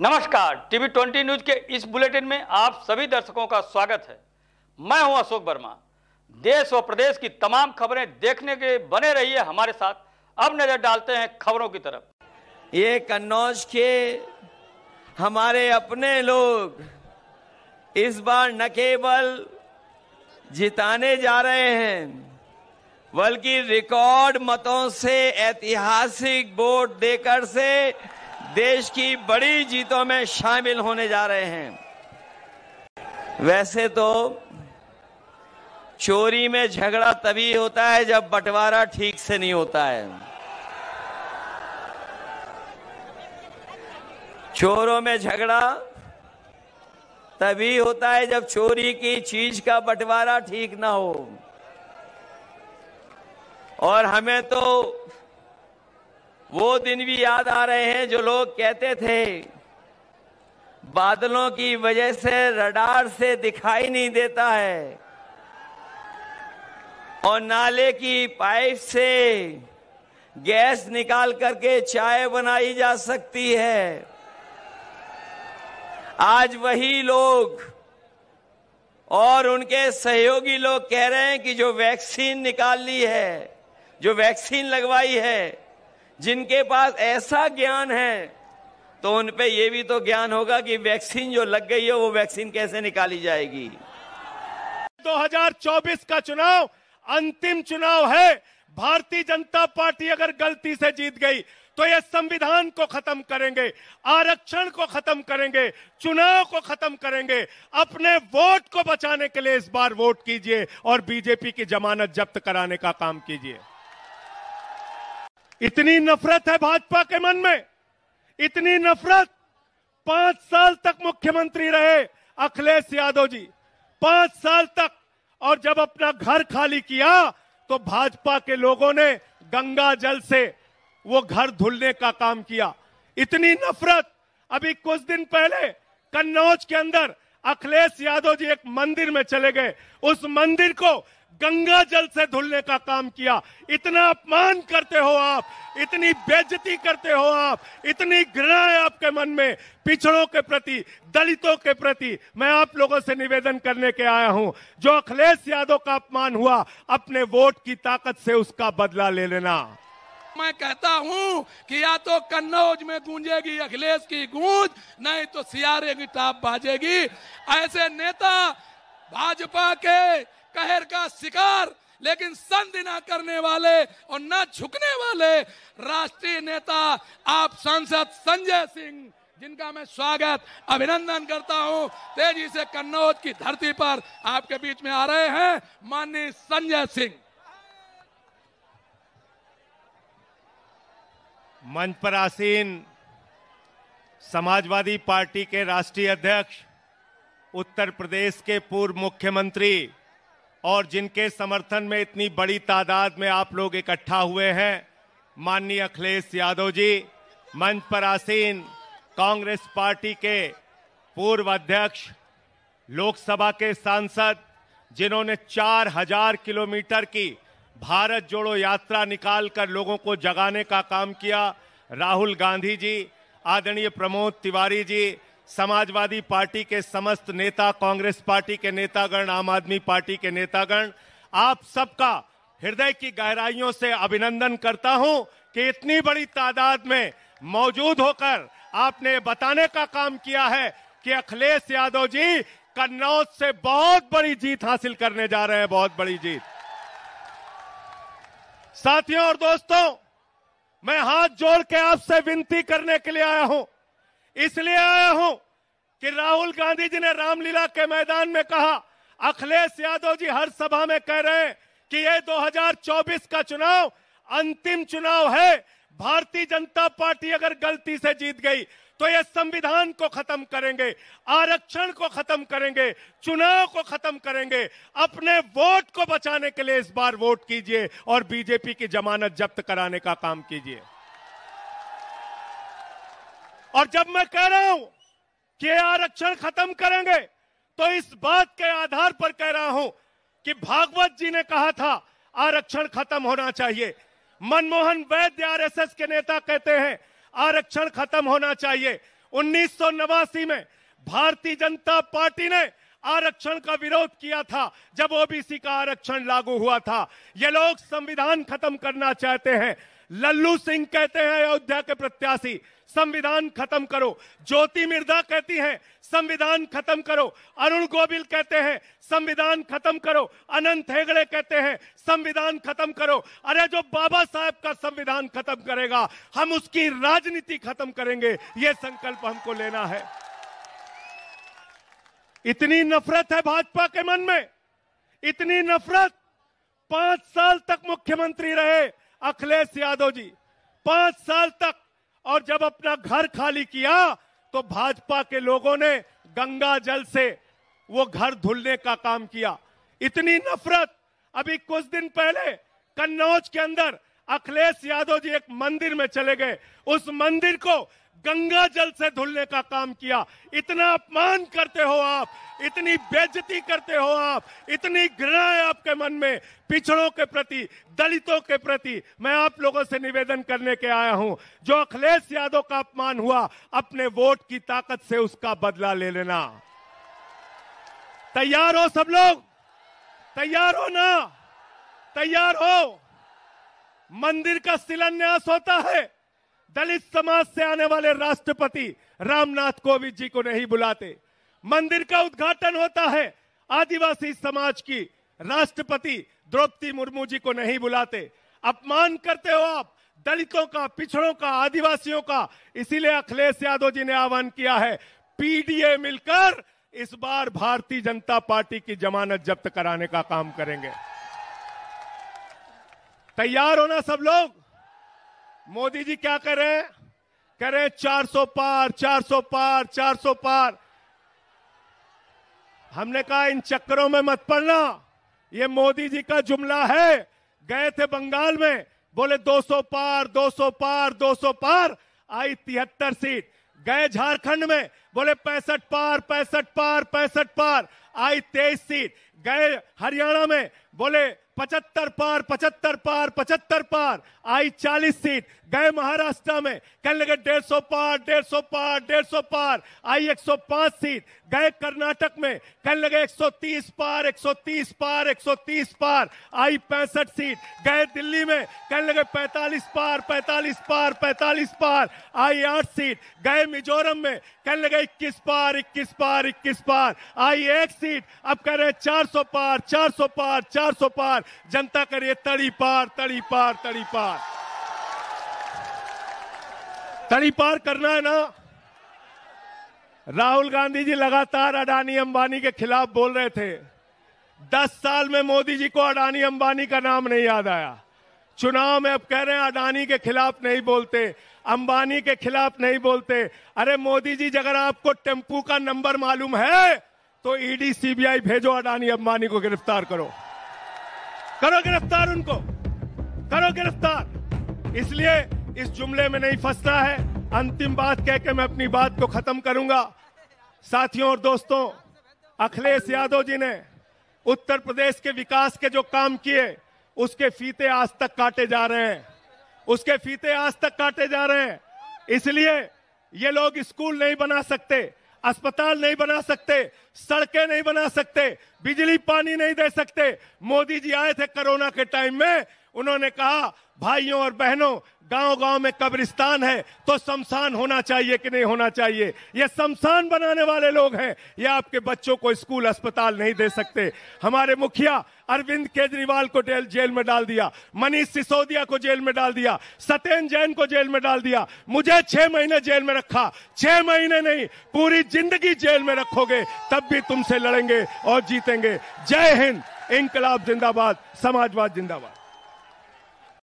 नमस्कार, TV twenty news के इस बुलेटिन में आप सभी दर्शकों का स्वागत है। मैं हूँ अशोक वर्मा। देश व प्रदेश की तमाम खबरें देखने के बने रहिए हमारे साथ। अब नज़र डालते हैं खबरों की तरफ़। ये कन्नौज के हमारे अपने लोग इस बार न केवल जिताने जा रहे हैं, बल्कि रिकॉर्ड मतों से ऐतिहासिक वोट देकर से देश की बड़ी जीतों में शामिल होने जा रहे हैं। वैसे तो चोरी में झगड़ा तभी होता है जब बंटवारा ठीक से नहीं होता है। चोरों में झगड़ा तभी होता है जब चोरी की चीज़ का बंटवारा ठीक ना हो। और हमें तो वो दिन भी याद आ रहे हैं जो लोग कहते थे, बादलों की वजह से रडार से दिखाई नहीं देता है। और नाले की पाइप से गैस निकाल करके चाय बनाई जा सकती है। आज वही लोग और उनके सहयोगी लोग कह रहे हैं कि जो वैक्सीन निकाल ली है, जो वैक्सीन लगवाई है जिनके पास ऐसा ज्ञान है तो उन पे ये भी तो ज्ञान होगा कि वैक्सीन जो लग गई है, वो वैक्सीन कैसे निकाली जाएगी। 2024 का चुनाव अंतिम चुनाव है। भारतीय जनता पार्टी अगर गलती से जीत गई तो ये संविधान को खत्म करेंगे, आरक्षण को खत्म करेंगे, चुनाव को खत्म करेंगे। अपने वोट को बचाने के लिए इस बार वोट कीजिए और बीजेपी की जमानत जब्त कराने का काम कीजिए। इतनी नफरत है भाजपा के मन में। इतनी नफरत। पाँच साल तक मुख्यमंत्री रहे अखिलेश यादव जी। पाँच साल तक। और जब अपना घर खाली किया तो भाजपा के लोगों ने गंगा जल से वो घर धुलने का काम किया। इतनी नफरत। अभी कुछ दिन पहले कन्नौज के अंदर अखिलेश यादव जी एक मंदिर में चले गए। उस मंदिर को गंगा जल से धुलने का काम किया। इतना अपमान करते हो आप, इतनी बेजती करते हो आप, इतनी घृणा है आपके मन में, पिछड़ों के प्रति, दलितों के प्रति। मैं आप लोगों से निवेदन करने के आया हूँ, जो अखिलेश यादव का अपमान हुआ, अपने वोट की ताकत से उसका बदला ले लेना। मैं कहता हूँ कि या तो कन्नौज में गूंजेगी अखिलेश की गूंज, नहीं तो सियारे की टाप बाजेगी। ऐसे नेता भाजपा के कहर का शिकार, लेकिन संधि ना करने वाले और न झुकने वाले राष्ट्रीय नेता आप सांसद संजय सिंह, जिनका मैं स्वागत, अभिनंदन करता हूँ। तेज़ी से कन्नौज की धरती पर आपके बीच में आ रहे हैं माननीय संजय सिंह। मंच पर आसीन समाजवादी पार्टी के राष्ट्रीय अध्यक्ष, उत्तर प्रदेश के पूर्व मुख्यमंत्री और जिनके समर्थन में इतनी बड़ी तादाद में आप लोग इकट्ठा हुए हैं, माननीय अखिलेश यादव जी, मंच पर आसीन कांग्रेस पार्टी के पूर्व अध्यक्ष, लोकसभा के सांसद, जिन्होंने चार हज़ार किलोमीटर की भारत जोड़ो यात्रा निकालकर लोगों को जगाने का काम किया, राहुल गांधी जी, आदरणीय प्रमोद तिवारी जी समाजवादी पार्टी के समस्त नेता, कांग्रेस पार्टी के नेतागण, आम आदमी पार्टी के नेतागण, आप सबका हृदय की गहराइयों से अभिनंदन करता हूँ कि इतनी बड़ी तादाद में मौजूद होकर आपने बताने का काम किया है कि अखिलेश यादव जी कन्नौज से बहुत बड़ी जीत हासिल करने जा रहे हैं, बहुत बड़ी जीत। साथियों और दोस्तों, मैं हाथ जोड़ के आपसे विनती करने के लिए आया हूँ। इसलिए आया हूँ कि राहुल गांधी जी ने रामलीला के मैदान में कहा, अखिलेश यादव जी हर सभा में कह रहे हैं कि ये 2024 का चुनाव अंतिम चुनाव है। भारतीय जनता पार्टी अगर गलती से जीत गई तो ये संविधान को खत्म करेंगे, आरक्षण को खत्म करेंगे, चुनाव को खत्म करेंगे। अपने वोट को बचाने के लिए इस बार वोट कीजिए और बीजेपी की जमानत जब्त कराने का काम कीजिए। और जब मैं कह रहा हूँ कि आरक्षण खत्म करेंगे तो इस बात के आधार पर कह रहा हूँ कि भागवत जी ने कहा था, आरक्षण खत्म होना चाहिए। मनमोहन वैद्य आरएसएस के नेता कहते हैं, आरक्षण खत्म होना चाहिए। उन्नीस सौ नवासी में भारतीय जनता पार्टी ने आरक्षण का विरोध किया था, जब ओबीसी का आरक्षण लागू हुआ था। ये लोग संविधान खत्म करना चाहते हैं। लल्लू सिंह कहते हैं, अयोध्या के प्रत्याशी संविधान खत्म करो। ज्योति मिर्धा कहती हैं, संविधान खत्म करो। अरुण गोविल कहते हैं, संविधान खत्म करो। अनंत हेगड़े कहते हैं, संविधान खत्म करो। अरे जो बाबा साहब का संविधान खत्म करेगा, हम उसकी राजनीति खत्म करेंगे। ये संकल्प हमको लेना है। इतनी नफरत है भाजपा के मन में। इतनी नफरत। पाँच साल तक मुख्यमंत्री रहे अखिलेश यादव जी। पाँच साल तक और जब अपना घर खाली किया तो भाजपा के लोगों ने गंगा जल से वो घर धुलने का काम किया। इतनी नफरत! अभी कुछ दिन पहले कन्नौज के अंदर अखिलेश यादव जी एक मंदिर में चले गए। उस मंदिर को गंगा जल से धुलने का काम किया। इतना अपमान करते हो आप, इतनी बेजती करते हो आप, इतनी घृणा है आपके मन में, पिछड़ों के प्रति, दलितों के प्रति। मैं आप लोगों से निवेदन करने के आया हूँ, जो अखिलेश यादव का अपमान हुआ, अपने वोट की ताकत से उसका बदला ले लेना। तैयार हो सब लोग? तैयार हो ना? तैयार हो? मंदिर का शिलान्यास होता है। दलित समाज से आने वाले राष्ट्रपति रामनाथ कोविंद जी को नहीं बुलाते। मंदिर का उद्घाटन होता है। आदिवासी समाज की राष्ट्रपति द्रौपदी मुर्मू जी को नहीं बुलाते। अपमान करते हो आप। दलितों का, पिछड़ों का, आदिवासियों का। इसीलिए अखिलेश यादव जी ने आह्वान किया है, पीडीए मिलकर इस बार भारतीय जनता पार्टी की जमानत जब्त कराने का काम करेंगे। तैयार होना सब लोग? मोदी जी क्या कर? रहे हैं 400 पार 400 पार 400 पार। हमने कहा, इन चक्करों में मत पड़ना। ये मोदी जी का जुमला है। गए थे बंगाल में। बोले 200 पार 200 पार 200 पार। आई तिहत्तर सीट। गए झारखंड में। बोले पैंसठ पार पैंसठ पार पैंसठ पार। आई तेईस सीट। गए हरियाणा में। बोले पचहत्तर पार पचहत्तर पार पचहत्तर पार। आई चालीस सीट। गए महाराष्ट्र में। कहने लगे डेढ़ सौ पार, डेढ़ सौ पार, डेढ़ सौ पार। आई एक सौ पाँच सीट। गए कर्नाटक में। कहने लगे एक सौ तीस पार, एक सौ तीस पार, एक सौ तीस पार। आई पैंसठ सीट। गए दिल्ली में। कहने लगे पैंतालीस पार पैंतालीस पार पैंतालीस पार। आई आठ सीट। गए मिजोरम में। कहने लगे इक्कीस पार इक्कीस पार इक्कीस पार। आई एक सीट, अब कह रहे चार सौ पार, चार सौ पार, चार सौ पार। जनता करिए तड़ी पार तड़ी पार तड़ी पार। तड़ी पार करना है ना? राहुल गांधी जी लगातार अडानी अंबानी के खिलाफ बोल रहे थे। दस साल में मोदी जी को अडानी अंबानी का नाम नहीं याद आया। चुनाव में अब कह रहे हैं अडानी के खिलाफ नहीं बोलते, अंबानी के खिलाफ नहीं बोलते। अरे मोदी जी, अगर आपको टेंपू का नंबर मालूम है तो ईडी, सीबीआई भेजो अडानी, अंबानी को गिरफ़्तार करो। करो गिरफ़्तार उनको। करो गिरफ़्तार। इसलिए इस जुमले में नहीं फंसना है। अंतिम बात कह के मैं अपनी बात को खत्म करूँगा। साथियों और दोस्तों, अखिलेश यादव जी ने उत्तर प्रदेश के विकास के जो काम किए उसके फीते आज तक काटे जा रहे हैं। उसके फीते आज तक काटे जा रहे हैं। इसलिए ये लोग स्कूल नहीं बना सकते, अस्पताल नहीं बना सकते, सड़कें नहीं बना सकते, बिजली पानी नहीं दे सकते। मोदी जी आए थे कोरोना के टाइम में उन्होंने कहा, भाइयों और बहनों गाँव गाँव में कब्रिस्तान है तो शमशान होना चाहिए कि नहीं होना चाहिए? ये शमशान बनाने वाले लोग हैं, ये आपके बच्चों को स्कूल, अस्पताल नहीं दे सकते। हमारे मुखिया, अरविंद केजरीवाल को जेल में डाल दिया, मनीष सिसोदिया को जेल में डाल दिया, सत्येन जैन को जेल में डाल दिया, मुझे छह महीने जेल में रखा, छह महीने नहीं, पूरी ज़िंदगी जेल में रखोगे, तब भी तुमसे लड़ेंगे और जीतेंगे। जय हिंद इंकलाब जिंदाबाद, समाजवाद जिंदाबाद।